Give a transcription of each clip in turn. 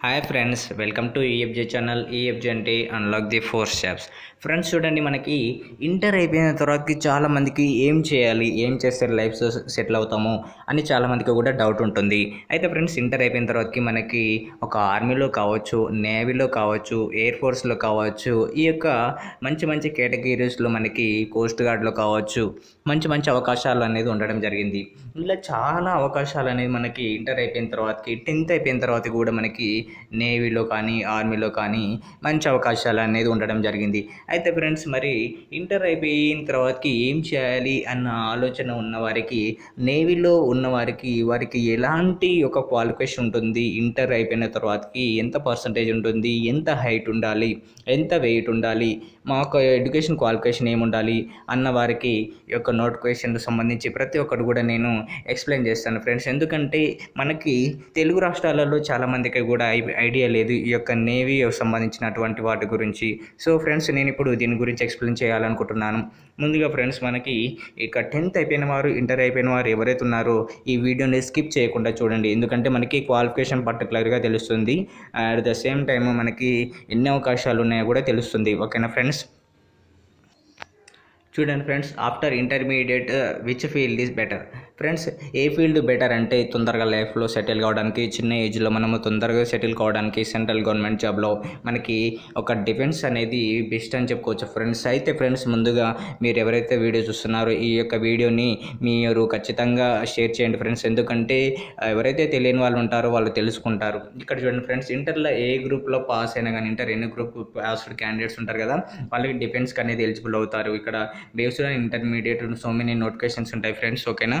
Hi friends welcome to EFJ channel EFJ అంటే unlock the four steps friends చూడండి మనకి inter అయిపోయిన తర్వాతకి చాలామందికి ఏం చేయాలి ఏం చేస్తే లైఫ్ సెటిల్ అవుతాము అని చాలామందికి కూడా డౌట్ ఉంటుంది. అయితే ఫ్రెండ్స్ ఇంటర్ అయిపోయిన తర్వాతకి మనకి ఒక ఆర్మీలో కావచ్చు నేవీలో కావచ్చు ఎయిర్ ఫోర్స్లో కావచ్చు ఈ యొక్క మంచి మంచి కేటగిరీస్లో మనకి కోస్ట్ గార్డ్లో కావచ్చు మంచి మంచి అవకాశాలు అనేది ఉండడం జరిగింది. ఇలా చాలా అవకాశాలు అనేది మనకి ఇంటర్ అయిపోయిన తర్వాతకి టెన్త్ అయిపోయిన తర్వాత కూడా మనకి నేవీలో కానీ ఆర్మీలో కానీ మంచి అవకాశాలు అనేది ఉండడం జరిగింది. అయితే ఫ్రెండ్స్ మరి ఇంటర్ అయిపోయిన తర్వాతకి ఏం చేయాలి అన్న ఆలోచన ఉన్న వారికి నేవీలో ఉన్న వారికి వారికి ఎలాంటి ఒక క్వాలిఫికేషన్ ఉంటుంది? ఇంటర్ అయిపోయిన తర్వాతకి ఎంత పర్సంటేజ్ ఉంటుంది? ఎంత హైట్ ఉండాలి? ఎంత వెయిట్ ఉండాలి? మాకు ఎడ్యుకేషన్ క్వాలిఫికేషన్ ఏమి ఉండాలి అన్న వారికి యొక్క నోటిఫికేషన్ సంబంధించి ప్రతి ఒక్కటి కూడా నేను ఎక్స్ప్లెయిన్ చేస్తాను ఫ్రెండ్స్. ఎందుకంటే మనకి తెలుగు రాష్ట్రాలలో చాలామందికి కూడా ఐడియా లేదు ఈ యొక్క నేవీ సంబంధించినటువంటి వాటి గురించి. సో ఫ్రెండ్స్ నేను ఇప్పుడు దీని గురించి ఎక్స్ప్లెయిన్ చేయాలనుకుంటున్నాను. ముందుగా ఫ్రెండ్స్ మనకి ఇక టెన్త్ అయిపోయిన వారు ఇంటర్ అయిపోయిన వారు ఎవరైతే ఉన్నారో ఈ వీడియోని స్కిప్ చేయకుండా చూడండి. ఎందుకంటే మనకి క్వాలిఫికేషన్ పర్టికులర్గా తెలుస్తుంది. అట్ ద సేమ్ టైం మనకి ఎన్ని అవకాశాలు ఉన్నాయో కూడా తెలుస్తుంది. ఓకేనా ఫ్రెండ్స్? చూడండి friends after intermediate which field is better friends A field better అంటే తొందరగా లైఫ్లో సెటిల్ కావడానికి చిన్న ఏజ్లో మనము తొందరగా సెటిల్ కావడానికి సెంట్రల్ గవర్నమెంట్ జాబ్లో మనకి ఒక డిఫెన్స్ అనేది బెస్ట్ అని చెప్పుకోవచ్చు. ఫ్రెండ్స్ అయితే ఫ్రెండ్స్ ముందుగా మీరు ఎవరైతే వీడియో చూస్తున్నారో ఈ యొక్క వీడియోని మీరు ఖచ్చితంగా షేర్ చేయండి ఫ్రెండ్స్ ఎందుకంటే ఎవరైతే తెలియని వాళ్ళు ఉంటారో వాళ్ళు తెలుసుకుంటారు. ఇక్కడ చూడండి ఫ్రెండ్స్ ఇంటర్లో ఏ గ్రూప్లో పాస్ అయినా కానీ ఇంటర్ ఎన్ని గ్రూప్ పాస్డ్ క్యాండిడేట్స్ ఉంటారు కదా వాళ్ళకి డిఫెన్స్కి అనేది ఎలిజిబుల్ అవుతారు. ఇక్కడ based on intermediate so many notifications ఉంటాయి ఫ్రెండ్స్ ఓకేనా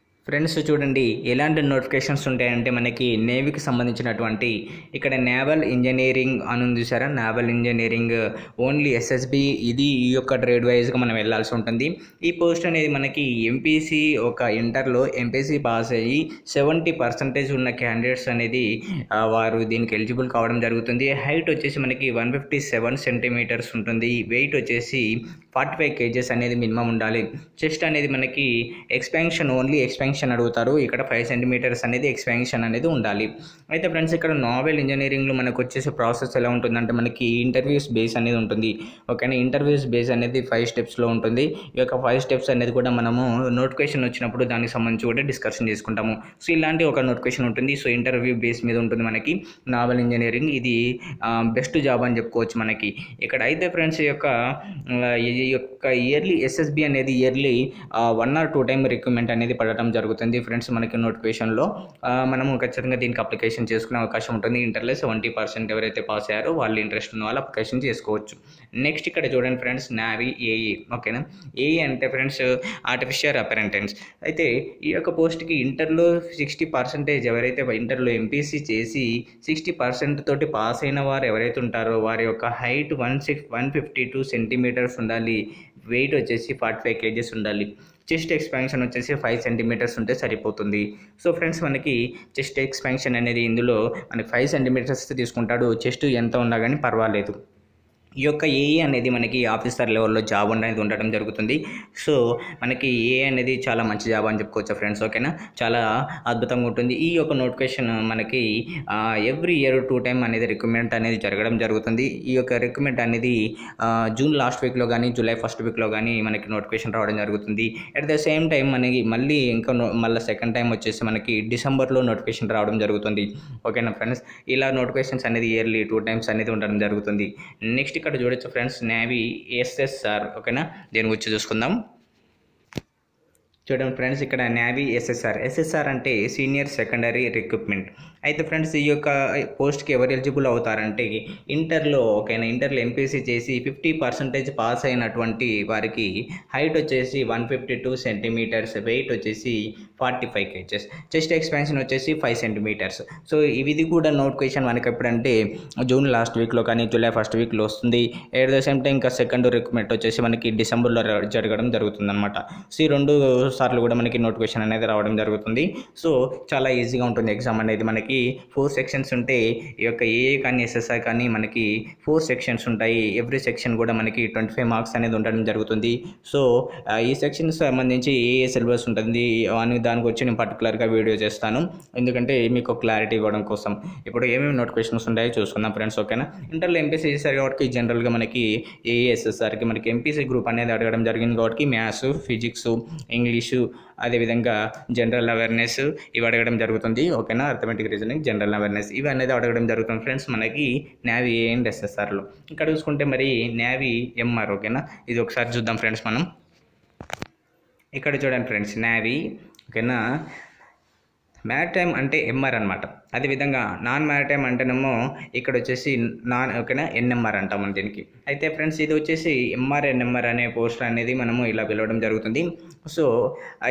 ఫ్రెండ్స్ చూడండి ఎలాంటి నోటిఫికేషన్స్ ఉంటాయంటే మనకి నేవీకి సంబంధించినటువంటి ఇక్కడ నేవల్ ఇంజనీరింగ్ అని ఉంది చూసారా? నేవల్ ఇంజనీరింగ్ ఓన్లీ ఎస్ఎస్బి ఇది ఈ యొక్క ట్రేడ్ వైజ్గా మనం వెళ్ళాల్సి ఉంటుంది. ఈ పోస్ట్ అనేది మనకి ఎంపీసీ ఒక ఇంటర్లో ఎంపీసీ పాస్ అయ్యి సెవెంటీ పర్సెంటేజ్ ఉన్న క్యాండిడేట్స్ అనేది వారు దీనికి ఎలిజిబుల్ కావడం జరుగుతుంది. హైట్ వచ్చేసి మనకి వన్ ఫిఫ్టీ సెవెన్ సెంటీమీటర్స్ ఉంటుంది. వెయిట్ వచ్చేసి ఫార్టీ ఫైవ్ కేజెస్ అనేది మినిమం ఉండాలి. చెస్ట్ అనేది మనకి ఎక్స్పెన్షన్ ఓన్లీ ఎక్స్పెన్షన్ అడుగుతారు. ఇక్కడ ఫైవ్ సెంటీమీటర్స్ అనేది ఎక్స్పాన్షన్ అనేది ఉండాలి. అయితే ఫ్రెండ్స్ ఇక్కడ నావెల్ ఇంజనీరింగ్లో మనకు వచ్చేసి ప్రాసెస్ ఎలా ఉంటుందంటే మనకి ఇంటర్వ్యూస్ బేస్ అనేది ఉంటుంది. ఓకేనా ఇంటర్వ్యూస్ బేస్ అనేది ఫైవ్ స్టెప్స్లో ఉంటుంది. ఈ యొక్క ఫైవ్ స్టెప్స్ అనేది కూడా మనము నోటిఫికేషన్ వచ్చినప్పుడు దానికి సంబంధించి కూడా డిస్కషన్ చేసుకుంటాము. సో ఇలాంటి ఒక నోటిఫికేషన్ ఉంటుంది. సో ఇంటర్వ్యూ బేస్ మీద ఉంటుంది మనకి నావెల్ ఇంజనీరింగ్ ఇది బెస్ట్ జాబ్ అని చెప్పుకోవచ్చు మనకి. ఇక్కడ అయితే ఫ్రెండ్స్ ఈ యొక్క ఈ యొక్క ఇయర్లీ ఎస్ఎస్బి అనేది yearly one or two time recruitment అనేది పడటం జరుగుతుంది. ఫ్రెండ్స్ మనకి నోటిఫికేషన్లో మనము ఖచ్చితంగా దీనికి అప్లికేషన్ చేసుకునే అవకాశం ఉంటుంది. ఇంటర్లో సెవెంటీ పర్సెంట్ ఎవరైతే పాస్ అయ్యారో వాళ్ళు ఇంట్రెస్ట్ ఉన్న వాళ్ళు అప్లికేషన్ చేసుకోవచ్చు. నెక్స్ట్ ఇక్కడ చూడండి ఫ్రెండ్స్ నావీ ఏఈ ఓకేనా? ఏఈ అంటే ఫ్రెండ్స్ ఆర్టిఫిషియల్ అపరెంటెన్స్ అయితే ఈ యొక్క పోస్ట్కి ఇంటర్లో సిక్స్టీ పర్సెంటేజ్ ఎవరైతే ఇంటర్లో ఎంపీసీ చేసి సిక్స్టీ పర్సెంట్ తోటి పాస్ అయిన వారు ఎవరైతే ఉంటారో వారి యొక్క height one six one fifty two centimetres ఉండాలి. వెయిట్ వచ్చేసి ఫార్టీ ఫైవ్ కేజెస్ ఉండాలి. చెస్ట్ ఎక్స్పాన్షన్ వచ్చేసి ఫైవ్ సెంటీమీటర్స్ ఉంటే సరిపోతుంది. సో ఫ్రెండ్స్ మనకి చెస్ట్ ఎక్స్పాన్షన్ అనేది ఇందులో మనకి ఫైవ్ సెంటీమీటర్స్ తీసుకుంటాడు. చెస్ట్ ఎంత ఉన్నా కానీ పర్వాలేదు. ఈ యొక్క ఏఏ అనేది మనకి ఆఫీసర్ లెవెల్లో జాబ్ అనేది ఉండటం జరుగుతుంది. సో మనకి ఏ అనేది చాలా మంచి జాబ్ అని చెప్పుకోవచ్చు ఫ్రెండ్స్ ఓకేనా? చాలా అద్భుతంగా ఉంటుంది. ఈ యొక్క నోటిఫికేషన్ మనకి ఎవ్రీ ఇయర్ టూ టైం అనేది రిక్రూట్మెంట్ అనేది జరగడం జరుగుతుంది. ఈ యొక్క రిక్రూట్మెంట్ అనేది జూన్ లాస్ట్ వీక్లో కానీ జూలై ఫస్ట్ వీక్లో కానీ మనకి నోటిఫికేషన్ రావడం జరుగుతుంది. అట్ ద సేమ్ టైం మనకి మళ్ళీ ఇంకా మళ్ళీ సెకండ్ టైం వచ్చేసి మనకి డిసెంబర్లో నోటిఫికేషన్ రావడం జరుగుతుంది. ఓకేనా ఫ్రెండ్స్? ఇలా నోటిఫికేషన్స్ అనేది ఇయర్లీ టూ టైమ్స్ అనేది ఉండడం జరుగుతుంది. నెక్స్ట్ ఇక్కడ చూడొచ్చు ఫ్రెండ్స్ నేవీ ఎస్ఎస్ఆర్ ఓకేనా? దీని గురించి చూసుకుందాం. చూడండి ఫ్రెండ్స్ ఇక్కడ నేవీ ఎస్ఎస్ఆర్ ఎస్ఎస్ఆర్ అంటే సీనియర్ సెకండరీ రిక్రూట్మెంట్. అయితే ఫ్రెండ్స్ ఈ యొక్క పోస్ట్కి ఎవరు ఎలిజిబుల్ అవుతారంటే ఇంటర్లో ఓకేనా ఇంటర్లో ఎంపీసీ చేసి ఫిఫ్టీ పర్సెంటేజ్ పాస్ అయినటువంటి వారికి హైట్ వచ్చేసి one fifty two centimetres weight వచ్చేసి forty five kgs. Chest expansion వచ్చేసి ఫైవ్ సెంటీమీటర్స్. సో ఇది కూడా నోట్ క్వశ్చన్ మనకి ఎప్పుడంటే జూన్ లాస్ట్ వీక్లో కానీ జూలై ఫస్ట్ వీక్లో వస్తుంది. ఎట్ ద సేమ్ టైం ఇంకా సెకండ్ రిక్రూట్మెంట్ వచ్చేసి మనకి డిసెంబర్లో జరగడం జరుగుతుంది అనమాట సో ఈ రెండు సార్లు కూడా మనకి నోట్ క్వశ్చన్ అనేది రావడం జరుగుతుంది. సో చాలా ఈజీగా ఉంటుంది ఎగ్జామ్ అనేది మనకి. ఫోర్ సెక్షన్స్ ఉంటే ఈ యొక్క ఏఏ కానీ ఎస్ఎస్ఆర్ కానీ మనకి ఫోర్ సెక్షన్స్ ఉంటాయి. ఎవ్రీ సెక్షన్ కూడా మనకి ట్వంటీ ఫైవ్ మార్క్స్ అనేది ఉండడం జరుగుతుంది. సో ఈ సెక్షన్ సంబంధించి ఏ ఏ సిలబస్ ఉంటుంది అని దాని గురించి నేను పర్టికులర్గా వీడియో చేస్తాను. ఎందుకంటే మీకు క్లారిటీ ఇవ్వడం కోసం. ఇప్పుడు ఏమేమి నోటిఫికేషన్స్ ఉంటాయో చూసుకుందాం ఫ్రెండ్స్ ఓకేనా ఇంటర్లో ఎంపీసీ చేశారు కాబట్టి జనరల్గా మనకి ఏఎస్ఎస్ఆర్కి మనకి ఎంపీసీ గ్రూప్ అనేది అడగడం జరిగింది కాబట్టి మ్యాథ్స్ ఫిజిక్స్ ఇంగ్లీషు అదేవిధంగా జనరల్ అవేర్నెస్ ఇవి అడగడం జరుగుతుంది. ఓకేనా అర్థమెటిక్ రీజనింగ్ జనరల్ అవేర్నెస్ ఇవి అనేది అడగడం జరుగుతుంది ఫ్రెండ్స్ మనకి నేవీ అండ్ ఎస్ఎస్ఆర్లో ఇక్కడ చూసుకుంటే మరి నావీ ఎంఆర్ ఓకేనా ఇది ఒకసారి చూద్దాం ఫ్రెండ్స్ మనం. ఇక్కడ చూడండి ఫ్రెండ్స్ నావీ ఓకేనా మ్యారిటైమ్ అంటే ఎంఆర్ అనమాట అదేవిధంగా నాన్ మ్యారిటైమ్ అంటేనేమో ఇక్కడ వచ్చేసి నాన్ ఓకేనా? ఎన్ఎంఆర్ అంటాం మనం దీనికి. అయితే ఫ్రెండ్స్ ఇది వచ్చేసి ఎంఆర్ ఎన్ఎంఆర్ అనే పోస్ట్ అనేది మనము ఇలా పిలవడం జరుగుతుంది. సో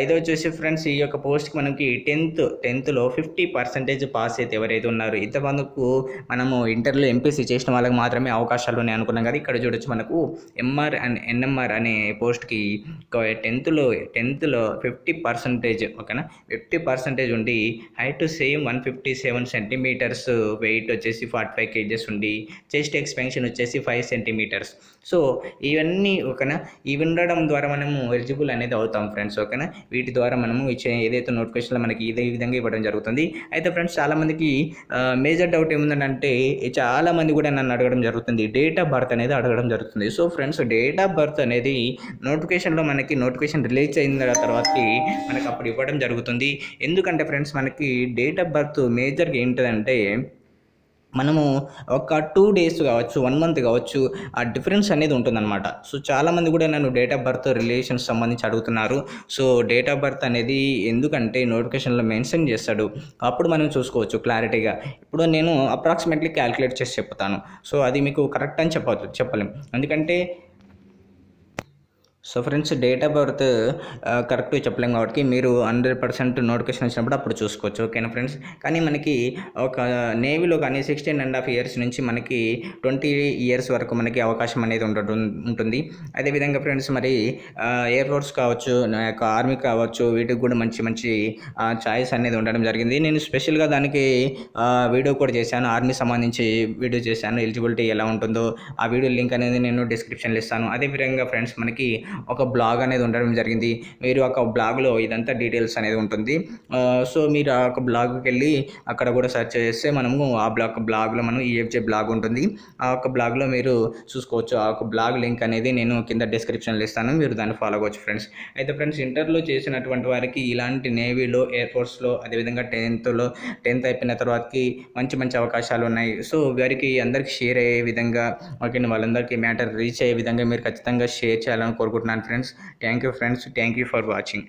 ఇది వచ్చేసి ఫ్రెండ్స్ ఈ యొక్క పోస్ట్కి మనకి టెన్త్ టెన్త్లో ఫిఫ్టీ పర్సెంటేజ్ పాస్ అయితే ఎవరైతే ఉన్నారు ఇంతమందుకు మనము ఇంటర్లో ఎంపీసీ చేసిన వాళ్ళకి మాత్రమే అవకాశాలు ఉన్నాయి అనుకున్నాం కదా. ఇక్కడ చూడొచ్చు మనకు ఎంఆర్ అండ్ ఎన్ఎంఆర్ అనే పోస్ట్కి టెన్త్లో టెన్త్లో ఫిఫ్టీ పర్సెంటేజ్ ఓకేనా? ఫిఫ్టీ పర్సెంటేజ్ ఉండి height same one fifty seven centimetres weight వచ్చేసి ఫార్టీ ఫైవ్ కేజెస్ ఉండి చెస్ట్ ఎక్స్పెన్షన్ వచ్చేసి ఫైవ్ సెంటీమీటర్స్ సో ఇవన్నీ ఓకేనా? ఇవి ఉండడం ద్వారా మనము ఎలిజిబుల్ అనేది అవుతాం ఫ్రెండ్స్ ఓకేనా? వీటి ద్వారా మనము ఇచ్చే ఏదైతే నోటిఫికేషన్లో మనకి ఇదే విధంగా ఇవ్వడం జరుగుతుంది. అయితే ఫ్రెండ్స్ చాలామందికి మేజర్ డౌట్ ఏముందంటే చాలా మంది కూడా నన్ను అడగడం జరుగుతుంది. డేట్ ఆఫ్ బర్త్ అనేది అడగడం జరుగుతుంది. So friends date of birth అనేది నోటిఫికేషన్లో మనకి నోటిఫికేషన్ రిలీజ్ అయిన తర్వాతకి మనకి అప్పుడు ఇవ్వడం జరుగుతుంది. ఎందుకంటే ఫ్రెండ్స్ మనకి డేట్ ఆఫ్ బర్త్ మేజర్గా ఏంటంటే మనము ఒక టూ డేస్ కావచ్చు వన్ మంత్ కావచ్చు ఆ డిఫరెన్స్ అనేది ఉంటుందన్నమాట. సో చాలామంది కూడా నన్ను డేట్ ఆఫ్ బర్త్ రిలేషన్స్ సంబంధించి అడుగుతున్నారు. సో డేట్ ఆఫ్ బర్త్ అనేది ఎందుకంటే నోటిఫికేషన్లో మెన్షన్ చేస్తాడు అప్పుడు మనం చూసుకోవచ్చు క్లారిటీగా. ఇప్పుడు నేను అప్రాక్సిమేట్లీ క్యాలిక్యులేట్ చేసి చెప్తాను. సో అది మీకు కరెక్ట్ అని చెప్పవచ్చు చెప్పలేం. ఎందుకంటే so friends date of birth కరెక్ట్గా చెప్పలేం కాబట్టి మీరు హండ్రెడ్ పర్సెంట్ నోటిఫికేషన్ వచ్చినప్పుడు అప్పుడు చూసుకోవచ్చు. ఓకేనా ఫ్రెండ్స్? కానీ మనకి ఒక నేవీలో కానీ సిక్స్టీన్ అండ్ హాఫ్ ఇయర్స్ నుంచి మనకి ట్వంటీ ఇయర్స్ వరకు మనకి అవకాశం అనేది ఉండటం ఉంటుంది. అదేవిధంగా ఫ్రెండ్స్ మరి ఎయిర్ ఫోర్స్ కావచ్చు నా యొక్క ఆర్మీ కావచ్చు వీటికి కూడా మంచి మంచి ఛాయిస్ అనేది ఉండడం జరిగింది. నేను స్పెషల్గా దానికి వీడియో కూడా చేశాను. ఆర్మీ సంబంధించి వీడియో చేశాను. ఎలిజిబిలిటీ ఎలా ఉంటుందో ఆ వీడియో లింక్ అనేది నేను డిస్క్రిప్షన్లో ఇస్తాను. అదేవిధంగా ఫ్రెండ్స్ మనకి ఒక బ్లాగ్ అనేది ఉండడం జరిగింది. మీరు ఒక బ్లాగ్లో ఇదంతా డీటెయిల్స్ అనేది ఉంటుంది. సో మీరు ఆ ఒక బ్లాగ్కి వెళ్ళి అక్కడ కూడా సెర్చ్ చేస్తే మనము ఆ బ్లాగ్ బ్లాగ్లో మనం ఈఎఫ్జే బ్లాగ్ ఉంటుంది. ఆ ఒక బ్లాగ్లో మీరు చూసుకోవచ్చు. ఆ ఒక బ్లాగ్ లింక్ అనేది నేను కింద డిస్క్రిప్షన్లో ఇస్తాను. మీరు దాన్ని ఫాలో అవ్వచ్చు ఫ్రెండ్స్ అయితే ఫ్రెండ్స్ ఇంటర్లో చేసినటువంటి వారికి ఇలాంటి నేవీలో ఎయిర్ ఫోర్స్లో అదేవిధంగా టెన్త్లో టెన్త్ అయిపోయిన తర్వాతకి మంచి మంచి అవకాశాలు ఉన్నాయి. సో వారికి అందరికీ షేర్ అయ్యే విధంగా ఓకే వాళ్ళందరికీ మ్యాటర్ రీచ్ అయ్యే విధంగా మీరు ఖచ్చితంగా షేర్ చేయాలని కోరుకుంటున్నాను. friends thank you friends thank you for watching